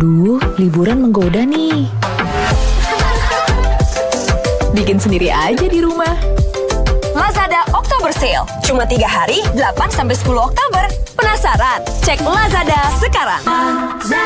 Aduh, liburan menggoda nih. Bikin sendiri aja di rumah. Lazada Oktober Sale. Cuma 3 hari, 8-10 Oktober. Penasaran? Cek Lazada sekarang. Lazada.